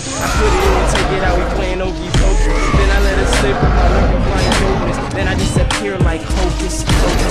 scope. I put it in and take it out, we playing Okie Pokey. Then I let it slip with my liquor flying dopeness. Then I disappear like hocus pocus.